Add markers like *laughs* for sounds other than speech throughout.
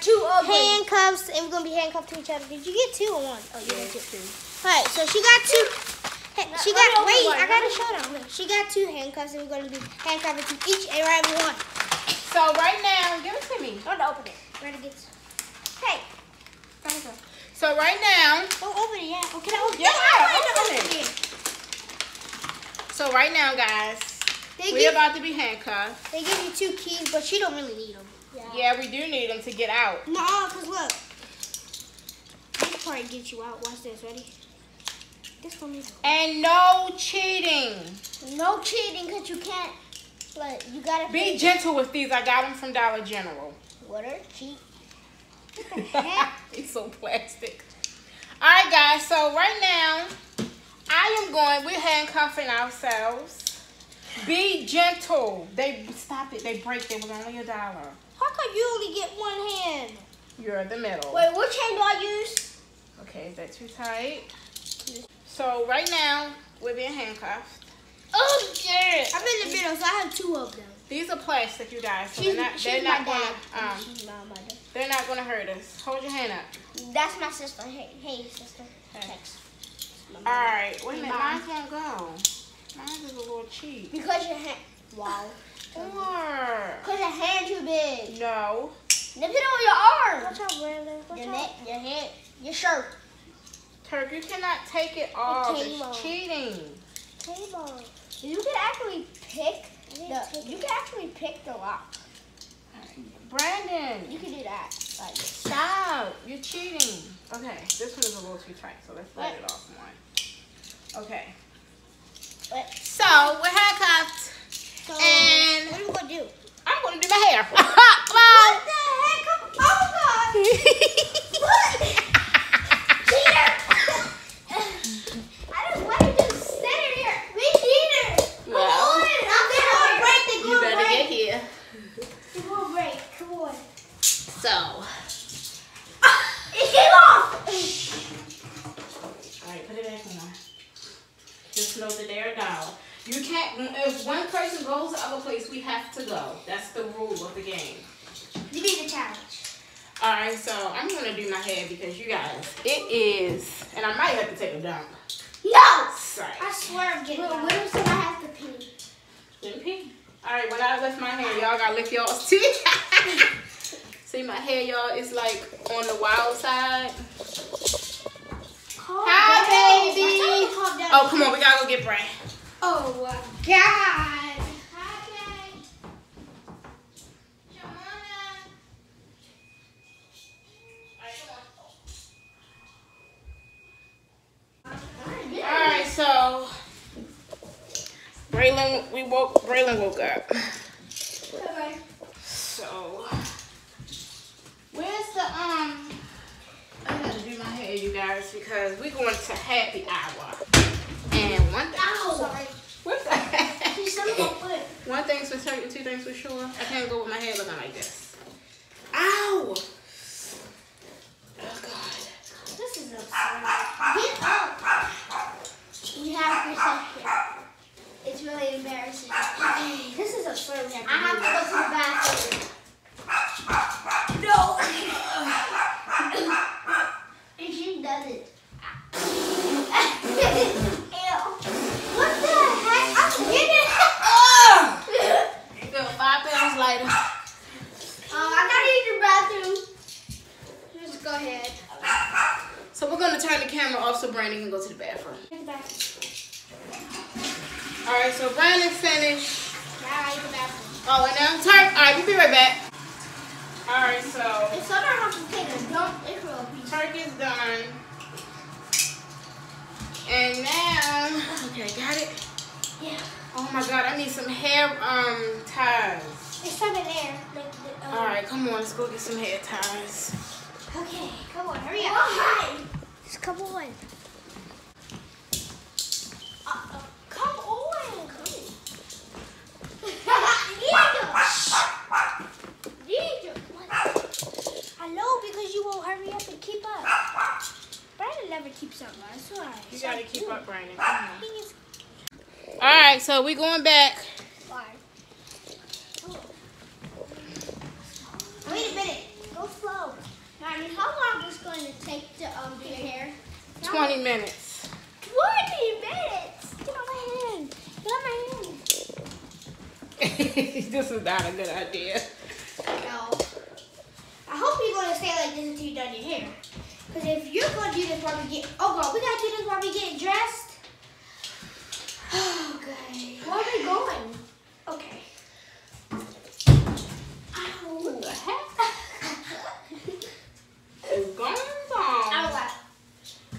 too ugly. handcuffs, and we're gonna be handcuffed to each other. Did you get two or one? Oh, you Yeah, got two. two. All right. So she got two. Hey, She got. Wait. I gotta me- show them. Look, She got two handcuffs, and we're gonna be handcuffed to each and right one. So right now, give it to me. Don't open it. Ready to get. Hey. So right now, Don't open it yet. Oh, can I open Yeah, it? open it. so right now, guys, They we're give, about to be handcuffed. they give you two keys, but she don't really need them. Yeah, we do need them to get out. No, cause look. This part gets you out. Watch this. Ready? This one is. And no cheating. No cheating because you can't. But you gotta Be gentle with these. I got them from Dollar General. Water, cheat. it's *laughs* so plastic. All right, guys. So right now, I am going. We're handcuffing ourselves. Be gentle. They stop it. They break. They was only a dollar. How come you only get one hand? You're the middle. Wait, which hand do I use? Okay, is that too tight? So right now, we're being handcuffed. Oh, yeah. I'm in the middle, so I have two of them. These are plastic, you guys. So She's, they're not. They're not gonna, um, they're not gonna hurt us. Hold your hand up. That's my sister. Hey, hey, sister. Text. My All right. Wait a Hey, minute. Mom. Mine won't go. Mine is a little cheap. Because your hand. Wow. *laughs* Or Because your hand too big. no. Nip it on your arm. Watch out, Brandon. Watch Your out. neck, your head, your shirt. Turk, you cannot take it off. came It's off. cheating. Table. You can actually pick the. You can actually pick the lock. Brandon, You can do that. Like stop. You're cheating. Okay, this one is a little too tight, so let's let it off one. Okay. What? So we're handcuffed, So, And- what are we gonna do? I'm gonna do my hair. *laughs* Come. What the heck? Oh God! What? Cheater! I just wanted to stand here. We cheater. Well, Come on, I'm gonna break You better get here. The glue break. Come on. So, It came off. all right, put it back on. Just know that they're a dollar. You can't. If one person goes the other place, we have to go. That's the rule of the game. You need a challenge. All right, so I'm gonna do my hair because you guys, it is, and I might have to take a dump. No. Sorry. I swear I'm getting But out. what if somebody has to pee? Didn't pee. All right, when I lift my hair, y'all gotta lift y'all's too. *laughs* See my hair, y'all, is like on the wild side. Calm Hi, down. baby. I told you to calm down. Oh, come on, we gotta go get Bray. Oh my god. All right, so Braylon, we woke. Braylon woke up. Okay. So where's the um? I gotta do my hair, you guys, because we're going to happy hour. And one thing. Ow. Sorry. What the? She's my foot. One thing's for certain, two things for sure. I can't go with my hair looking like this. Ow! Oh God. This is absurd. Get. We have recession. It's really embarrassing. This is absurd. We have to I have to go to the bathroom. No. and she does it. Ew. What the heck? I'm getting You feel five pounds lighter. Um, I gotta use the bathroom. Just go ahead. So we're gonna turn the camera off so Brandon can go to the bathroom. Get the back. All right, so Brandon finished. Now I use the bathroom. Oh, and now turn. All right, we'll be right back. All right, so If someone has to take a dump, it will be. Turk is done. And now, okay, got it. Yeah. Oh my God, I need some hair um ties. There's some in there. Like the, um, All right, come on, let's go get some hair ties. Okay, come on, hurry up. Just come on. Uh, uh, come on. Nigga. *laughs* Nigga. Hello, because you won't hurry up and keep up. Brandon never keeps up, man. That's why. You gotta keep up, Brandon. Come on. He is All right, so we going back. fine. Wait a minute. Go slow. Mommy, how long is it going to take to um do your hair? 20 minutes. 20 minutes. Get on my hand. Get on my hand. this is not a good idea. No. I hope you're going to stay like this until you've done your hair. Because if get... Oh, God, we got to do this get dressed. Okay. Where are we going? Okay. Ow. What the heck? It's going I'll on. watch.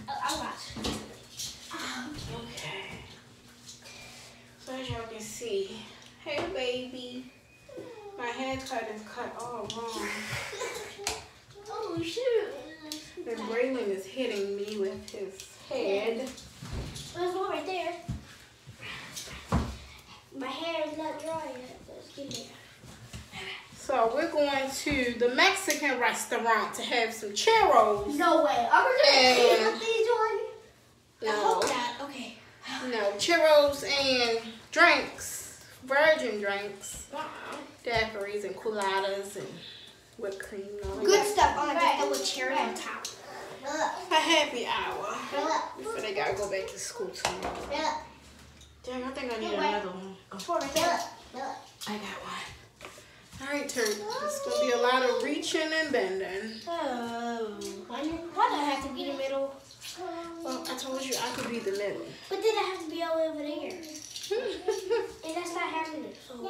I'll, I'll watch. Okay. So as y'all can see, hey baby, my haircut is cut all wrong. Oh, shoot. And Braylon is hitting me with his head. There's one right there. My hair is not dry yet. Let's get there. So we're going to the Mexican restaurant to have some churros. No way. Are we going to up these? I No, hope not. Okay. no, churros and drinks, virgin drinks, daiquiris and cooladas and whipped cream. Good that. stuff. I'm going to throw a cherry on top. A happy hour. Before they gotta go back to school tomorrow. Dang, I think I need another one. Oh, Four right there. I got one. All right, Turk. It's gonna be a lot of reaching and bending. Oh. Why do I have to be the middle? Well, I told you I could be the middle. But then I have to be all the way over there. *laughs* And that's not happening. So I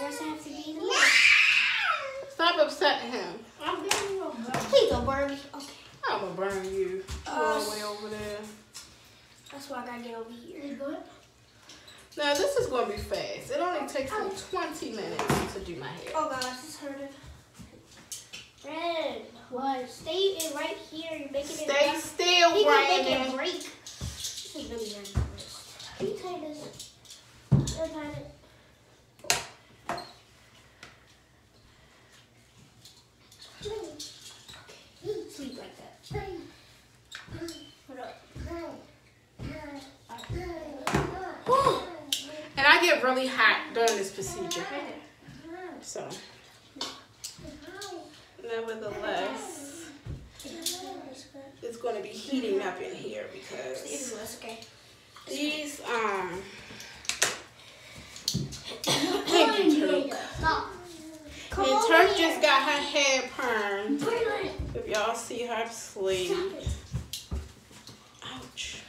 guess I have to be the middle. Stop upsetting him. I'm very wrong. Please don't burn me. Okay. I'm gonna burn you. All the uh, way over there. That's why I gotta get over here. You good? Now this is gonna be fast. It only takes me 20 minutes to do my hair. Oh gosh, this hurting. Red. What? Stay in right here. You're making it. Stay still, He can make it break. This is really hard. on my wrist. Can you tie this? Or tie it? Okay. Sleep like that. Put up. And I get really hot during this procedure. So, nevertheless, it's gonna be heating up in here because these, um, thank you, Turk. And Turk just got her hair permed. If y'all see her sleeve. Ouch.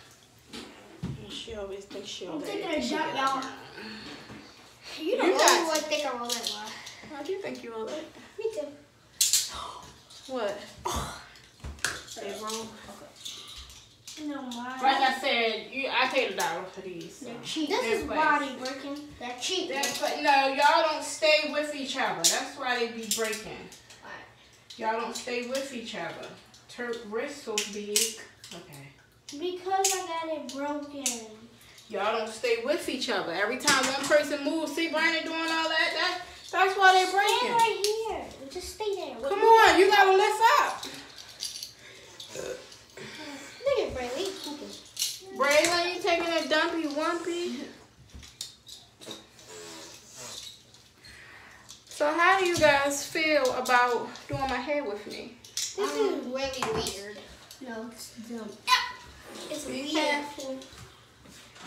And She always thinks she'll I'm taking it a shot, y'all. Her. You don't You know got- what think I'm all that lot. I do you think you will let. Me too. What? They wrong. No, mine. Like I said, you I paid a dollar for these. so. They're cheap. They're This is fast. body breaking. They're cheap. That's but no, y'all don't stay with each other. That's why they be breaking. Y'all don't stay with each other. Turk wrist so big. Okay. Because I got it broken. Y'all don't stay with each other. Every time one person moves, see Brandon doing all that. That that's why they Stay breaking. right here. Just stay there. Come on, you gotta lift up. Look at Braylon. He's pooping. Braylon, you taking a dumpy wumpy? So how do you guys feel about doing my hair with me? This is really weird. No, it's dumb. It's weird. careful.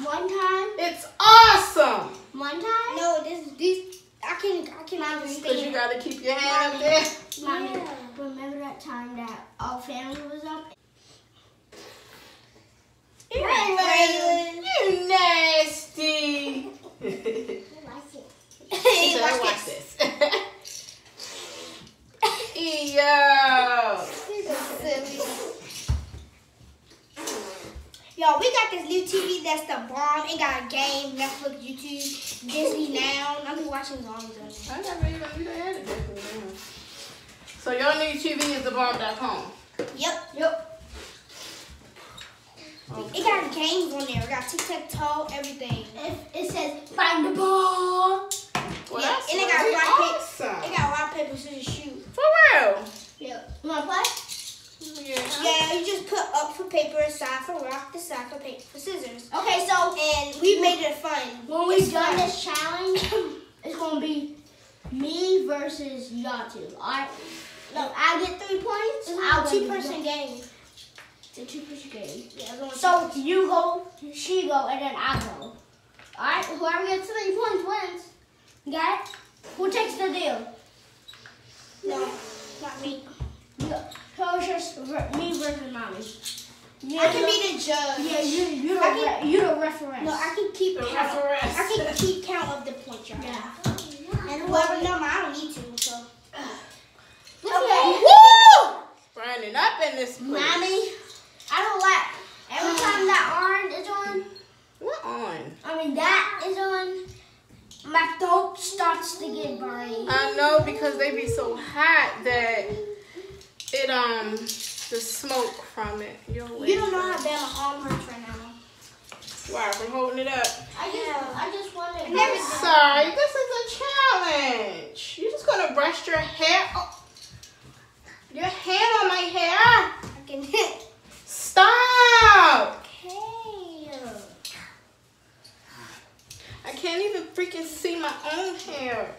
One time. It's awesome. One time. No, this this I can I cannot Because you gotta keep your hand up there. Mommy, remember that time that our family was up? Braylon, you nasty. Hey, So watch watch this. this. Yo. Yo, we got this new TV that's the bomb. It got a game, Netflix, YouTube, Disney Now. I'll be watching songs on it. I never even knew they had it. there. So your new TV is the bomb.com. Yep. Yep. It got games on there. It got tic tac toe, everything. It, it says find the ball. Well, Yeah, and it got really rock, paper- awesome. It got rock paper scissors shoot. For real. Yeah. You wanna play? Yeah. Yeah, you just put up for paper, side for rock, the side for paper for scissors. Okay, so And we made it fun. when we It's done this challenge, *coughs* it's gonna be me versus y'all two. Alright? Look, I get three points. It's I'll a two person game. It's a two person game. Yeah, So you go, she go, and then I go. Alright, whoever gets three points wins. Got it? Who takes the deal? no, not me. You, so it's just me versus mommy. Yeah, I can be the judge. Yeah, you you the I can- re- you the reference. No, I can keep The count. reference. I can keep count of the points y'all Yeah. And whoever no, I don't need to. So Okay. Woo! Brandon up in this place. Mommy, I don't like every uh. time that orange is on. What on? I mean that is on. My throat starts to get burning. I know because they be so hot that it um the smoke from it. You don't know how bad my arm hurts right now. Why from holding it up? I just I just want to. Never I'm sorry, this is a challenge. You're just gonna brush your hair. Oh. Your hand on my hair. I can hit. Stop! Okay. I can't even freaking see my own hair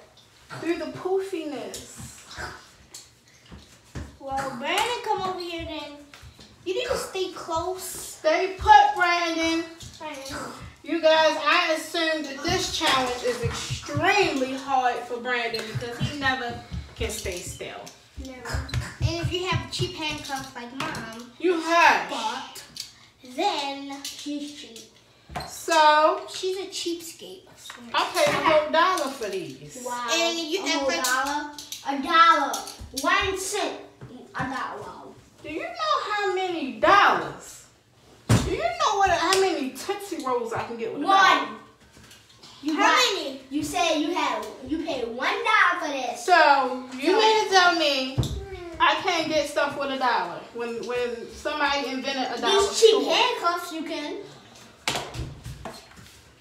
through the poofiness. Well, Brandon, come over here then. You need to stay close. Stay put, Brandon. You guys, I assume that this challenge is extremely hard for Brandon because he never can stay still. Never. And if you have cheap handcuffs like mom, You have. but then She's cheap. So, she's a cheapskate. I paid a whole dollar for these. Wow. And you a whole dollar. A dollar. One cent. A dollar. Wow. Do you know how many dollars? Do you know what? How many Tootsie Rolls I can get with a One. dollar? You How got- many? You said you had you paid one dollar for this. So, you mean to tell me I can't get stuff with a dollar when when somebody invented a dollar These cheap store? handcuffs you can.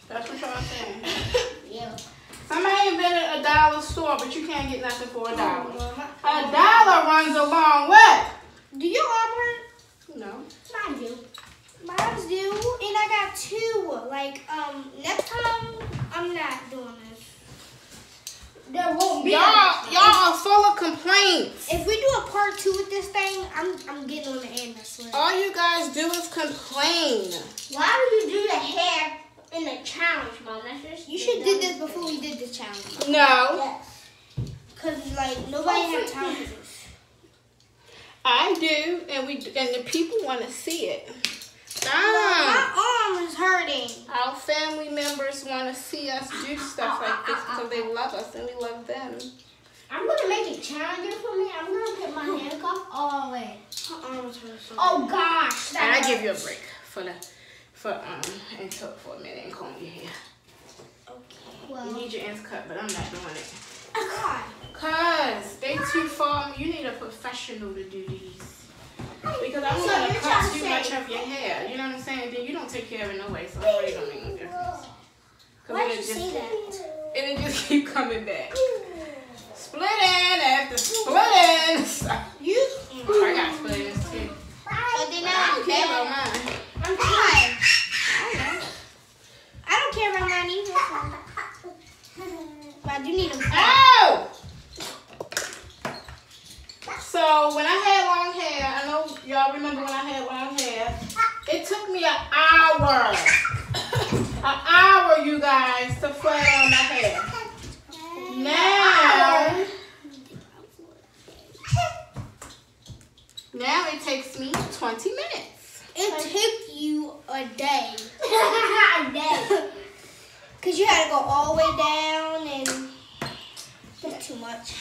That's what y'all saying. *laughs* Yeah. Somebody a dollar store, but you can't get nothing for a dollar. A dollar runs a long way. Do you arm hurt? No. Mind you. Mine's do, and I got two. Like, um, next time I'm not doing this. There won't be. Y'all, y'all are full of complaints. If we do a part two with this thing, I'm I'm getting on the end. I swear. All you guys do is complain. Why would you do the hair in the challenge, mom? That's just. You should did this before we did the challenge, No, Yes. cause like nobody Oh, had time for this. I do, and we and the people want to see it. My Ah, arm is hurting. our family members want to see us do stuff like this because they love us and we love them. I'm gonna make it challenging for me. I'm gonna put my handcuff all the way. My arm is hurting. so Oh gosh. And I give you a break for the for um and talk for a minute and comb your hair. Okay. You Well, need your ends cut, but I'm not doing it. Why? Cause they too far. You need a professional to do these. Because I don't So want to cut too much of your hair. You know what I'm saying? Then you don't take care of it no way, so it really don't make no difference. Cause Why'd it'll you just, say that? *laughs* It'll just keep coming back. Splitting after splitting. *laughs* You. I got splittings too. But then I I don't care about mine. I'm tired. I don't care about mine either. But I do need them. Oh! So when I had long hair, I know y'all remember when I had long hair. It took me an hour, an hour, you guys, to flat on my hair. Now, now it takes me 20 minutes. It took you a day. *laughs* I did. Cause you had to go all the way down and that's too much.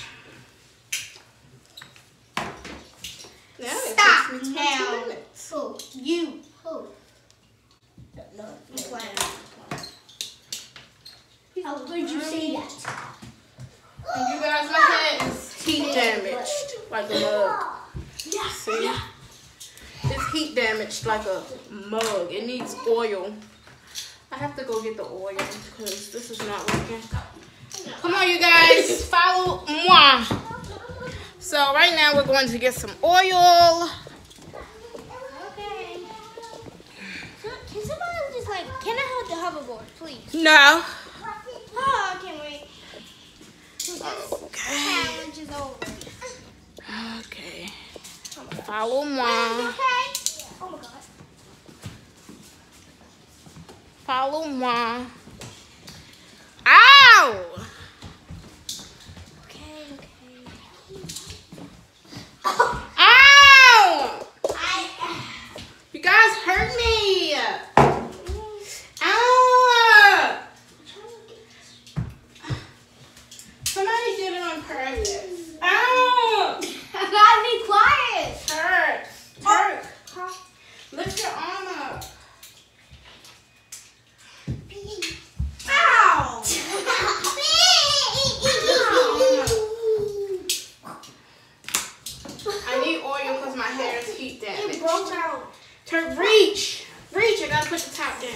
Now Stop takes me 20 now. Who? You. Who? no. How oh, would you say that? And you guys, head is heat damaged like a mug. Yeah. See? It's heat damaged like a mug. It needs oil. I have to go get the oil because this is not working. Come on, you guys. Follow moi. So right now we're going to get some oil. Okay. So, can somebody just like, can I have the hoverboard, please? No. Oh, I can't wait. Okay. challenge is over. Okay. Follow okay? Oh. Follow moi. Ow! Okay, okay. Ow! I. You guys hurt me. Ow! Somebody did it on purpose. Ow! Gotta be quiet. Turk. Turk. Lift your arm up. Ow! I need oil because my hair is heat It damaged. broke out. Turk, reach. Reach. I gotta put the top down.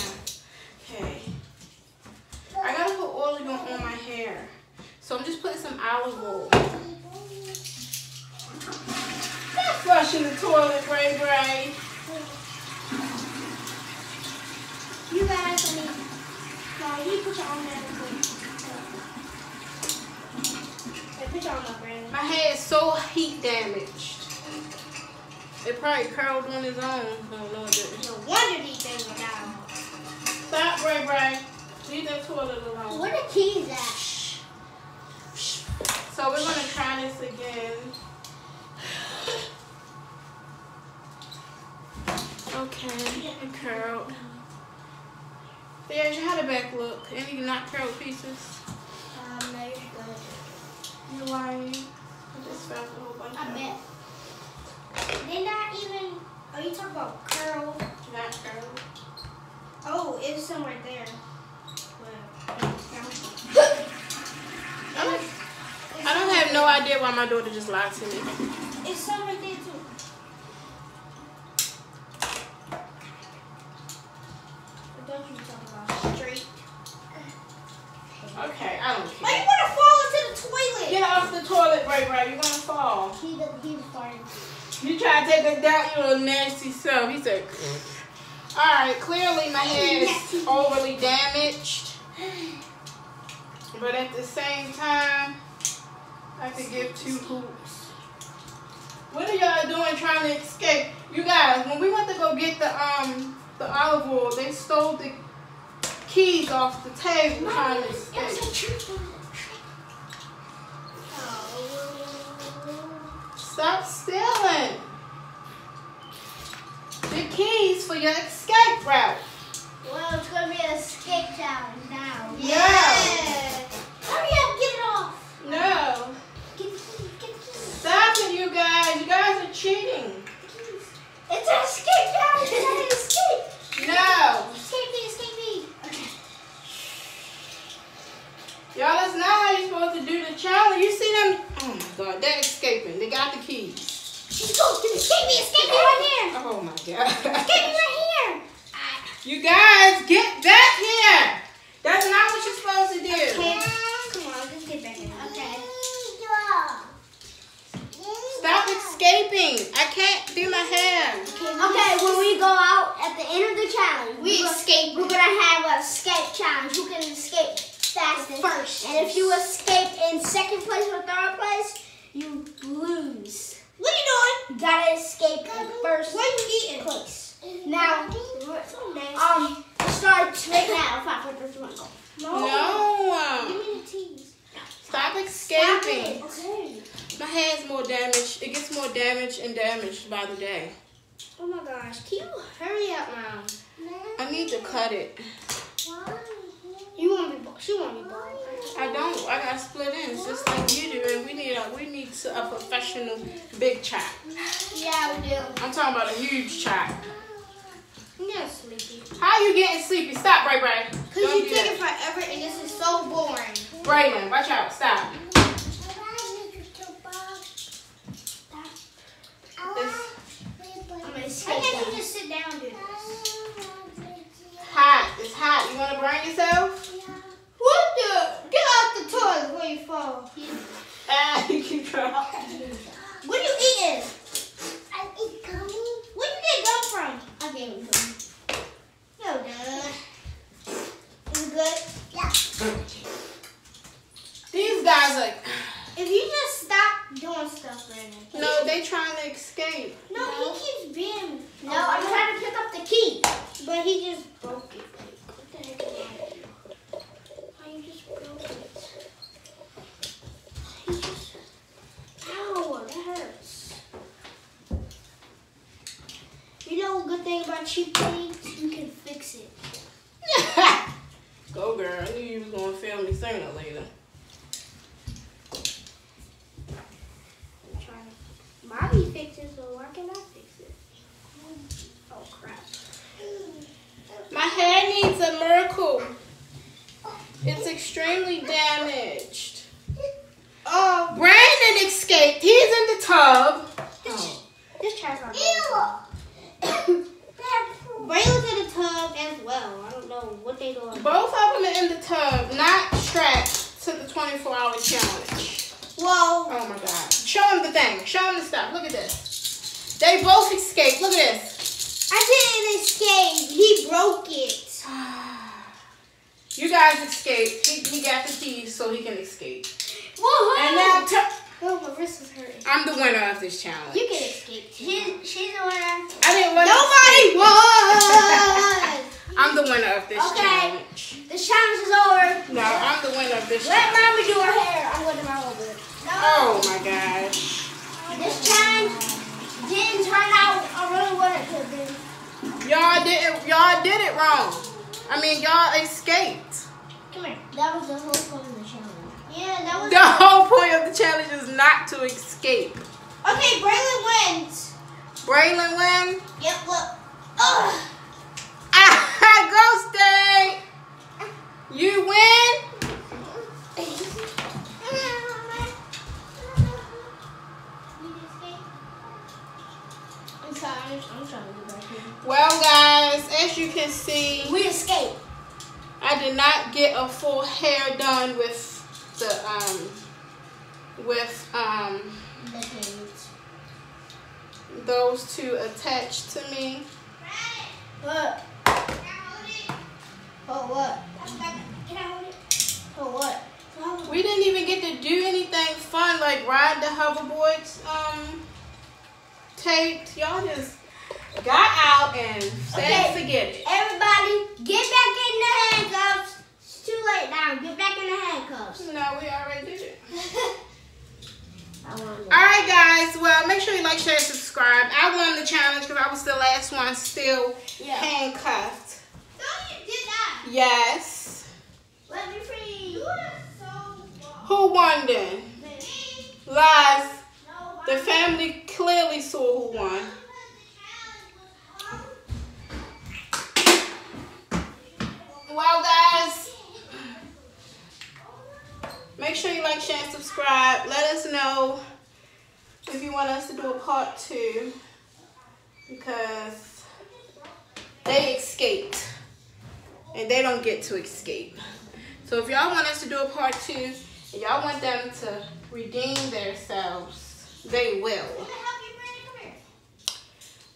Okay. I gotta put oil on on my hair. So I'm just putting some olive oil. Not flushing the toilet, Bray Bray. You guys, I mean, no, you put your arm down. Hey, put your arm up, Brandon. My hair is so heat damaged. It probably curled on its own. No, no, it didn't. No wonder these things were down. Stop, Bray Bray. Leave that toilet alone. Where the keys at? So we're gonna try this again. Okay, it curled. There's how the back look. Any not curled pieces? Um, no, you're good. You're lying. I just found a whole bunch I of bet. They're not even. Are you talking about curl? not curled. Oh, it's somewhere there. I don't, I don't have no idea why my daughter just lied to me. It's somewhere there too. But don't you talk about straight. Okay, I don't Why you care. wanna fall into the toilet? Get off the toilet, Bray Bray. You're gonna fall. He the he was farting. You try to take it down, you little nasty self. He said, Alright, clearly my hair is *laughs* overly damaged. But at the same time, I could give two hoops. What are y'all doing trying to escape? You guys, when we went to go get the um the olive oil, they stole the keys off the table trying to escape. Stop stealing. The keys for your escape route. Well, it's gonna be an escape challenge now. Yeah. Hurry up, get it off. No. Get the keys, get the keys. Stop it, you guys. You guys are cheating. It's an escape challenge. It's an escape. No. Escape me, escape me. Okay. Y'all, that's not how you're supposed to do the challenge. You see them? Oh my God, they're escaping. They got the keys. Let's go. Escape me, escape me right here. Oh my Escape me right here. you guys, get back here. That's not what you're supposed to do. Okay. Come on, just get back in. Okay. Stop escaping. I can't do my hair. Okay, when we go out at the end of the challenge, We we're escape. We're gonna have a escape challenge. Who can escape fastest First. And if you escape in second place or third place, you lose. What are you You gotta escape in first doing? What are you eating? place. Now, So um, start right now. Five, four, three, two, one, go. No. Give me the teas. Stop escaping. Okay. My hair's more damaged. It gets more damaged and damaged by the day. Oh my gosh. Can you hurry up now? I need to cut it. Why? You want to be bald. She want to be bald. I don't. I got split ends just like you do, and we need a we need to- a professional big chop. Yeah, we do. I'm talking about a huge chop. I'm sleepy. How you getting sleepy? Stop, Bray Bray. Because Don't you do take it forever and this is so boring. Braylon, watch out. Stop. I'm gonna Why can't you just sit down and do this? hot. It's hot. You want to burn yourself? What the? Get out the toilet before you fall. Ah, *laughs* you can try. What are you eating? I eat gummy. Where did you get gum from? I gave him gum. No, duh. Is it good? Yeah. These guys like. If you just stop doing stuff, Brandon. No, they trying to escape. No, he keeps being. No, I'm trying to pick up the key. But he just broke it. Like, what the heck is wrong with you? Why you just broke it? He just. Ow, that hurts. You know a good thing about cheap things? You can fix it. Go, girl. I knew you was gonna film me sooner or later. I'm trying. Mommy fixes, so why can't I fix it? Oh crap. My hair needs a miracle. It's extremely damaged. Oh, Brandon escaped. He's in the tub. this, oh. this child's not Braylon's *coughs* in the tub as well. I don't know what they doing. Both of them are in the tub, not strapped to the 24 hour challenge. Whoa. Oh my God. Show him the thing. Show him the stuff. Look at this. They both escaped. Look at this. I didn't escape. He broke it. You guys escaped. He, he got the keys so he can escape. Whoa. And now t- oh, my wrist is hurting. I'm the winner of this challenge. You can escape. She's, she's the winner. I didn't want Nobody won. *laughs* I'm the winner of this Okay. challenge. The challenge is over. No, I'm the winner of this Let challenge. mommy do her hair. I'm going to my over. Oh my gosh. This challenge didn't turn out I really wanted to be. Y'all didn't y'all did it wrong. I mean y'all escaped. Come here. That was the whole point of the challenge. Yeah, that was. The whole point of the challenge is not to escape. Okay, Braylon wins. Braylon win. Yep. Look. Ugh. Ah, *laughs* go stay. You win. *laughs* I'm. I'm trying to get back here. Well, guys, as you can see, We escaped. I did not get a full hair done with the um with um those two attached to me. What? For what? Can I hold it? For what? We didn't even get to do anything fun like ride the hoverboards um taped. Y'all just got out and said Okay. forget it. Everybody, get back in the handcuffs. It's too late now. Get back in the handcuffs. No, we already did it. *laughs* I want to Alright guys, well make sure you like, share, and subscribe. I won the challenge because I was the last one still Yeah. handcuffed. No, you did not. Yes. Let me free. You are so. Who won then? Me. Lies. No, The family clearly saw who won. Well, guys, make sure you like, share, and subscribe. Let us know if you want us to do a part two because they escaped and they don't get to escape. So if y'all want us to do a part two y'all want them to redeem themselves, they will. Can I help you, Brandon? Come here.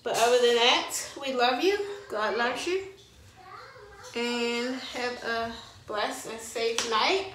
But other than that, we love you. God loves you. And have a blessed and safe night.